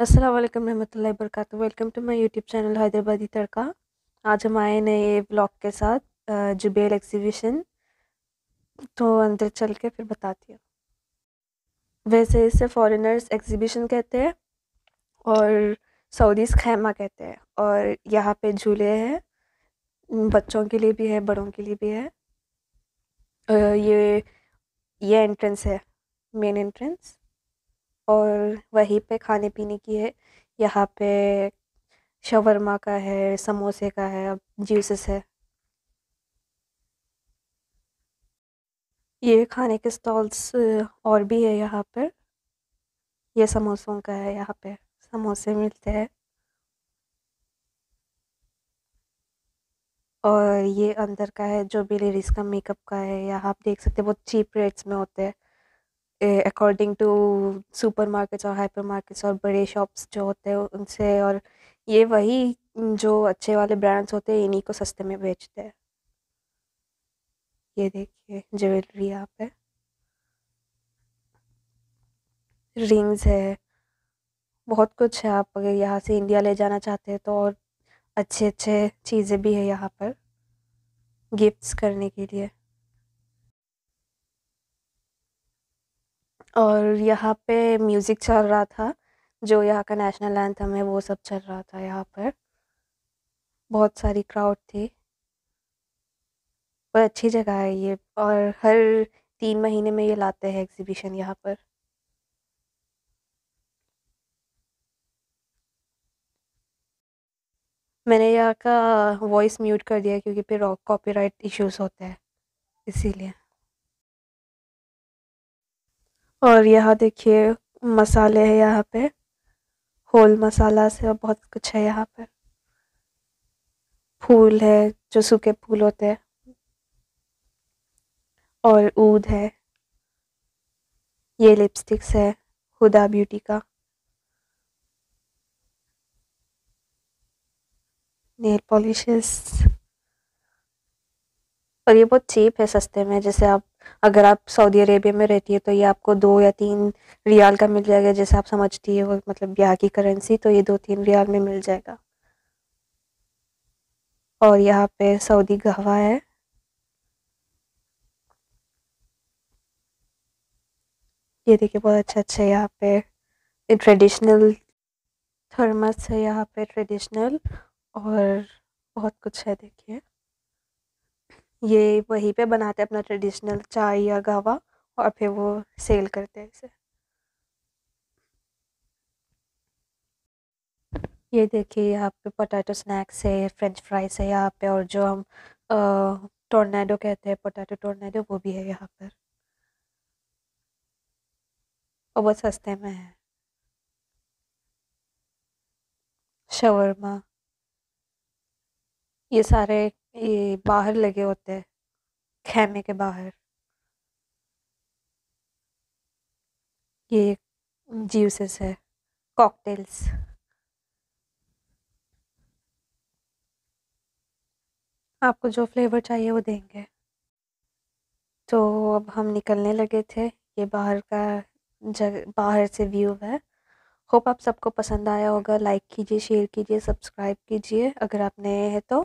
अस्सलाम वालेकुम रहमतुल्लाहि welcome to my YouTube channel Hyderabadi Tadka आज हम आए नए ब्लॉग के साथ जुबेल एग्जीबिशन तो अंदर चल के फिर बताती हूँ। वैसे इसे फॉरेनर्स एग्जीबिशन कहते हैं और सऊदीस खैमा कहते हैं और यहाँ पे झूले हैं। बच्चों के लिए भी है, बड़ों के लिए भी है। ये ये एंट्रेंस है मेन एंट्रेंस और वहीं पे खाने पीने की है। यहाँ पे शवरमा का है, समोसे का है जूसेस है। ये खाने के स्टॉल्स और भी है यहाँ पर। ये समोसों का है यहाँ पे। समोसे मिलते हैं। और ये अंदर का है, जो भी लेडीज़ का मेकअप का है, यहाँ आप देख सकते हैं, बहुत चीप रेट्स में होते हैं। अकॉर्डिंग टू सुपर मार्केट्स और हाइपर मार्केट्स और बड़े शॉप्स जो होते हैं उनसे और ये वही जो अच्छे वाले ब्रांड्स होते हैं, इन्हीं को सस्ते में बेचते हैं। ये देखिए ज्वेलरी यहाँ पे। रिंग्स है। बहुत कुछ है, आप अगर यहाँ से इंडिया ले जाना चाहते हैं तो और अच्छे अच्छे चीज़ें भी है यहाँ पर गिफ्ट्स करने के लिए। और यहाँ पे म्यूज़िक चल रहा था, जो यहाँ का नेशनल एंथम है, वो सब चल रहा था यहाँ पर। बहुत सारी क्राउड थी। और अच्छी जगह है ये, और हर तीन महीने में ये लाते हैं एग्जीबिशन यहाँ पर। मैंने यहाँ का वॉइस म्यूट कर दिया क्योंकि फिर कॉपीराइट इश्यूज़ होते हैं, इसीलिए। और यहाँ देखिए मसाले हैं यहाँ पे। होल मसाला से बहुत कुछ है यहाँ पे। फूल है, जो सूखे फूल होते हैं। और ऊद है। ये लिपस्टिक्स है, हुदा ब्यूटी का। नेल पॉलिशेस और ये बहुत चीप है सस्ते में, जैसे आप अगर आप सऊदी अरेबिया में रहती है तो ये आपको दो या तीन रियाल का मिल जाएगा, जैसे आप समझती है वो मतलब यहाँ की करेंसी तो ये दो तीन रियाल में मिल जाएगा। और यहाँ पे सऊदी गहवा है। ये देखिए, बहुत अच्छा अच्छा है यहाँ पे। ट्रेडिशनल थर्मस है यहाँ पे ट्रेडिशनल और बहुत कुछ है, देखिए। ये वहीं पे बनाते हैं अपना ट्रेडिशनल चाय या गावा और फिर वो सेल करते हैं इसे। ये देखिए, यहाँ पे पोटैटो स्नैक्स है फ्रेंच फ्राइज है यहाँ पे और जो हम टोर्नेडो कहते हैं पोटैटो टोर्नेडो वो भी है यहाँ पर। और बहुत सस्ते में है। शवरमा। ये सारे ये बाहर लगे होते हैं, खेमे के बाहर। ये जूसेस है कॉकटेल्स आपको जो फ्लेवर चाहिए वो देंगे। तो अब हम निकलने लगे थे, ये बाहर का जगह बाहर से व्यू है। होप आप सबको पसंद आया होगा लाइक कीजिए शेयर कीजिए सब्सक्राइब कीजिए। अगर आप नए हैं तो